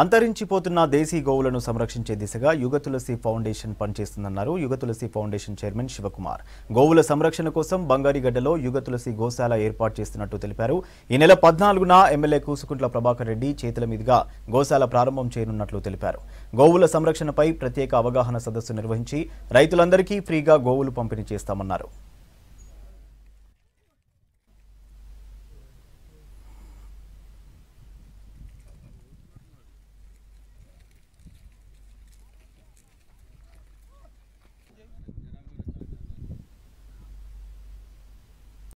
అంతరించిపోతున్న దేశీ గోవులను సంరక్షించే దిశగా Yugatulasi foundation పనిచేస్తుందన్నారు. Yugatulasi foundation chairman Sivakumar. గోవుల సంరక్షణ కోసం బంగారిగడ్డలో యుగతులసి గోశాల ఏర్పాటు చేస్తున్నట్టు తెలిపారు. ఈ నెల పద్నాలుగున ఎమ్మెల్యే కూసుకుంట్ల ప్రభాకర్ రెడ్డి చేతుల మీదుగా గోశాల ప్రారంభం చేయనున్నట్లు తెలిపారు. గోవుల సంరక్షణపై ప్రత్యేక అవగాహన సదస్సు నిర్వహించి రైతులందరికీ ఫ్రీగా గోవులు పంపిణీ చేస్తామన్నారు.